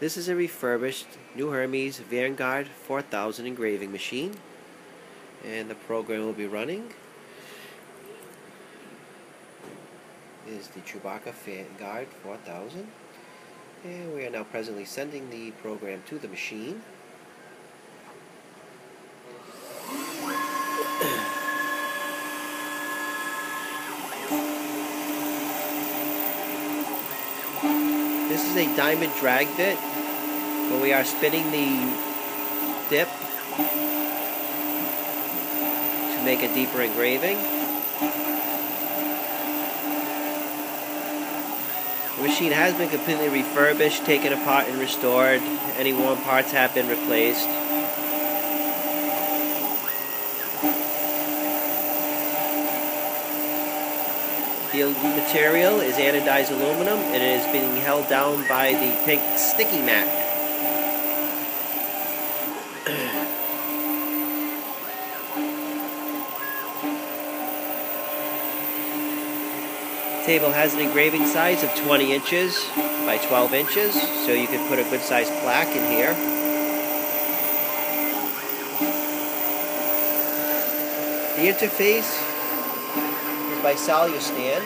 This is a refurbished New Hermes Vanguard 4000 engraving machine. And the program will be running is the Chewbacca Vanguard 4000 and we are now presently sending the program to the machine This is a diamond drag bit where we are spinning the dip to make a deeper engraving. The machine has been completely refurbished, taken apart and restored. Any worn parts have been replaced. The material is anodized aluminum and it is being held down by the pink sticky mat. table has an engraving size of 20 inches by 12 inches, so you can put a good sized plaque in here. The interface by Solustan.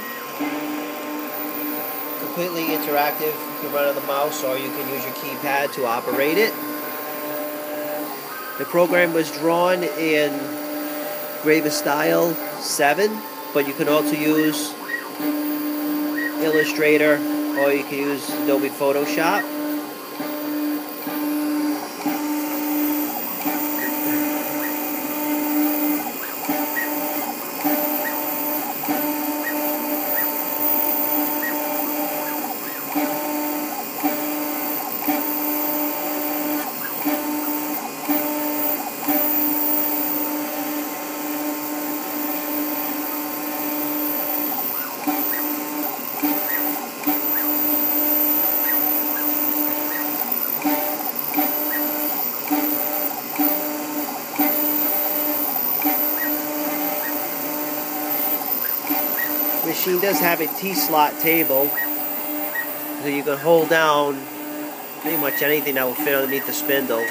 Completely interactive. You can run on the mouse or you can use your keypad to operate it. The program was drawn in Gravostyle 7, but you can also use Illustrator or you can use Adobe Photoshop. Machine does have a T-slot table, so you can hold down pretty much anything that will fit underneath the spindle.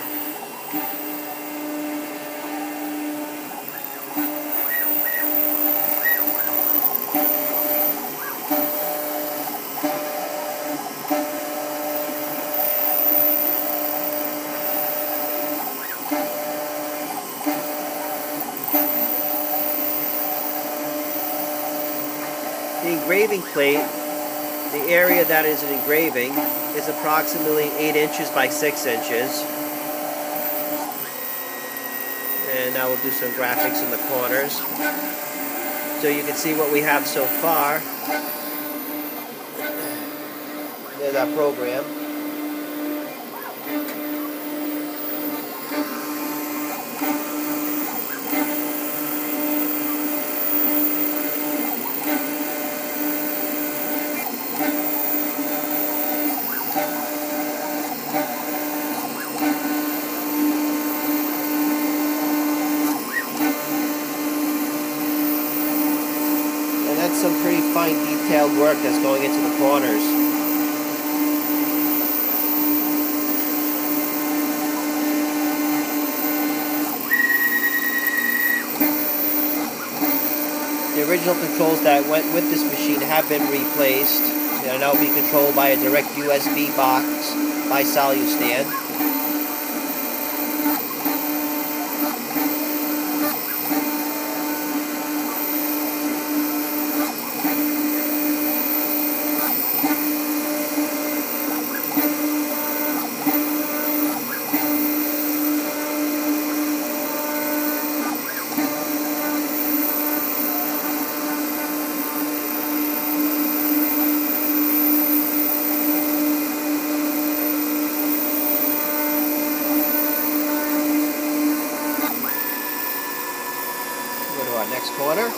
The engraving plate, the area that is an engraving, is approximately 8 inches by 6 inches. And now we'll do some graphics in the corners. So you can see what we have so far. There's our program. That's some pretty fine detailed work that's going into the corners. The original controls that went with this machine have been replaced. They are now being controlled by a direct USB box by Solustan. next corner.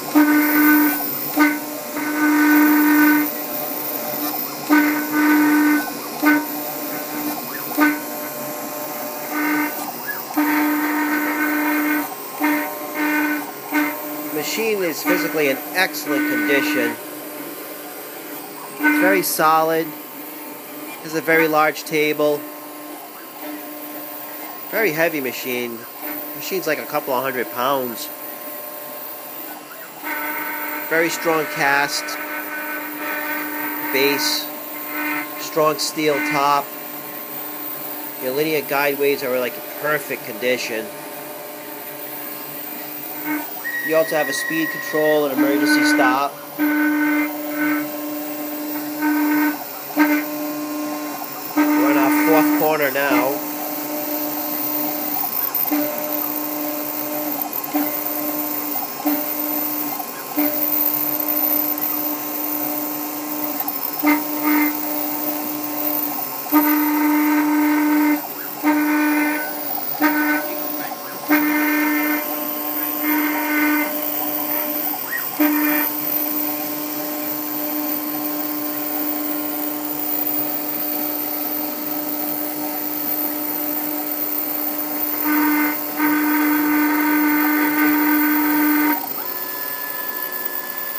machine is physically in excellent condition. It's very solid. Has a very large table. Very heavy machine. Machine's like a couple of hundred pounds. Very strong cast. Base. Strong steel top. Your linear guideways are like in perfect condition. You also have a speed control and emergency stop. We're on our fourth corner now.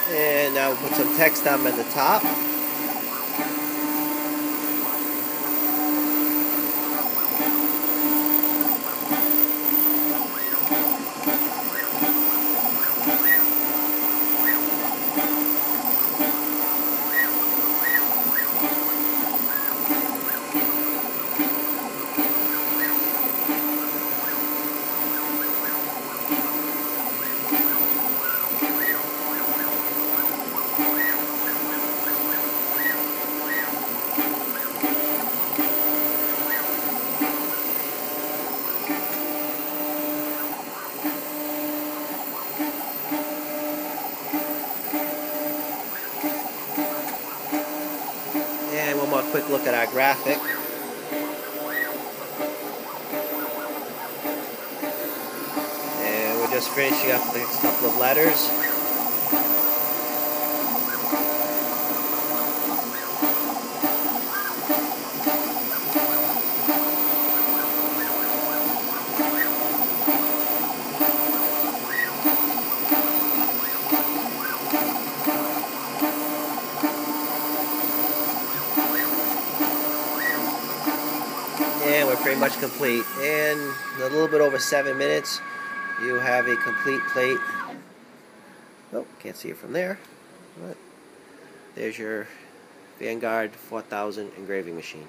And now we'll put some text down at the top. Quick look at our graphic. And we're just finishing up the next couple of letters. And we're pretty much complete. And in a little bit over seven minutes, you have a complete plate. Oh, can't see it from there. But there's your Vanguard 4000 engraving machine.